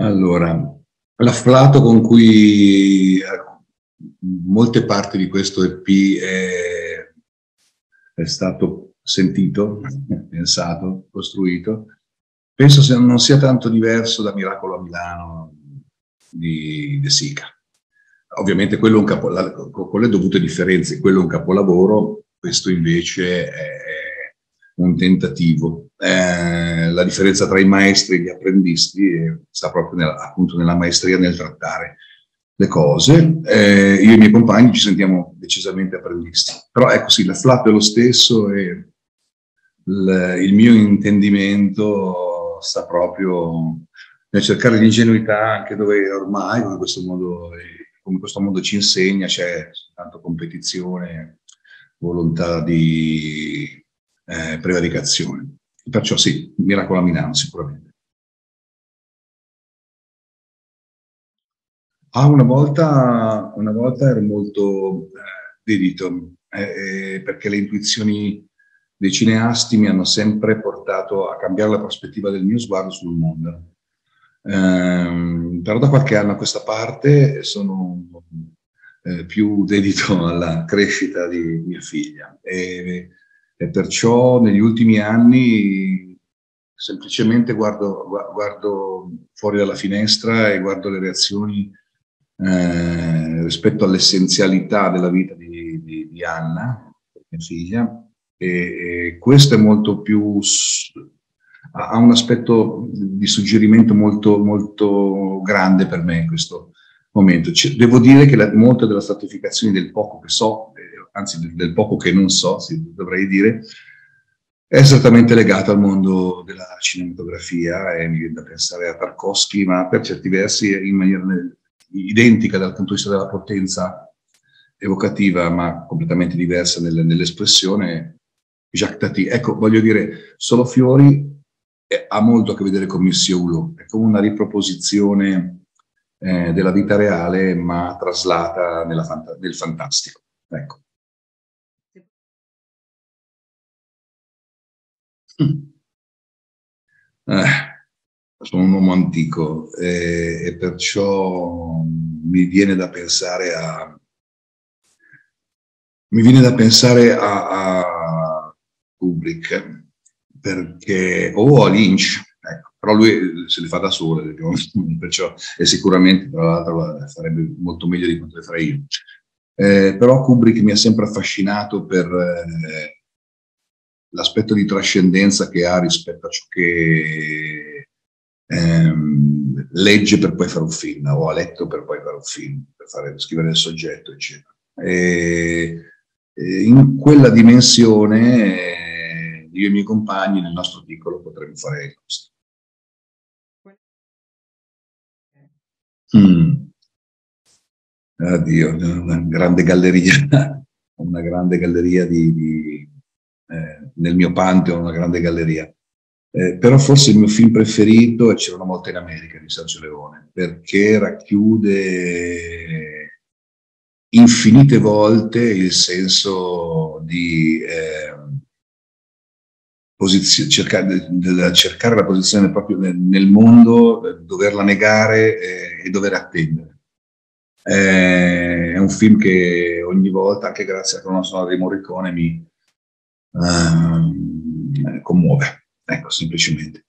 Allora, l'afflato con cui eh, molte parti di questo EP è, è stato sentito, pensato, costruito, penso non sia tanto diverso da Miracolo a Milano di De Sica. Ovviamente quello è un capolavoro, con le dovute differenze, quello è un capolavoro, questo invece è un tentativo. Eh, la differenza tra i maestri e gli apprendisti sta proprio nella, appunto nella maestria nel trattare le cose. Eh, io e i miei compagni ci sentiamo decisamente apprendisti. Però ecco sì, l'afflato è lo stesso e il, il mio intendimento sta proprio nel cercare l'ingenuità anche dove ormai, come questo mondo, come questo mondo ci insegna, c'è tanto competizione, volontà di eh, prevaricazione. Perciò sì, miracolo a Milano sicuramente. Ah, una volta, una volta ero molto eh, dedito, eh, eh, perché le intuizioni dei cineasti mi hanno sempre portato a cambiare la prospettiva del mio sguardo sul mondo. Eh, però da qualche anno a questa parte sono eh, più dedito alla crescita di mia figlia e e perciò negli ultimi anni semplicemente guardo, guardo fuori dalla finestra e guardo le reazioni eh, rispetto all'essenzialità della vita di, di, di Anna, mia figlia, e, e, questo è molto più ha un aspetto di suggerimento molto, molto grande per me in questo momento. C devo dire che la, molte delle stratificazioni del poco che so anzi del poco che non so, sì, dovrei dire, è strettamente legato al mondo della cinematografia e mi viene da pensare a Tarkovsky, ma per certi versi in maniera identica dal punto di vista della potenza evocativa, ma completamente diversa nel, nell'espressione, Jacques Tati. Ecco, voglio dire, Solo Fiori ha molto a che vedere con Monsieur Hulot, è come una riproposizione eh, della vita reale, ma traslata fanta nel fantastico. Ecco. Eh, sono un uomo antico e, e, perciò mi viene da pensare a mi viene da pensare a, a Kubrick perché, o a Lynch ecco, però lui se le fa da solo perciò e sicuramente tra l'altro farebbe molto meglio di quanto le farei io. Eh, però Kubrick mi ha sempre affascinato per eh, l'aspetto di trascendenza che ha rispetto a ciò che ehm, legge per poi fare un film o ha letto per poi fare un film, per fare, scrivere il soggetto, eccetera. E, in quella dimensione eh, io e i miei compagni nel nostro piccolo potremmo fare nostro. Mm. Addio, una grande galleria, una grande galleria di, di nel mio Pantheon, una grande galleria. Eh, però forse il mio film preferito è C'era una volta in America di Sergio Leone, perché racchiude infinite volte il senso di eh, cercare, cercare, la posizione proprio nel, nel mondo, doverla negare eh, e dover attendere. Eh, è un film che ogni volta, anche grazie alla colonna sonora di Morricone, mi, eh, commuove. Ecco, semplicemente.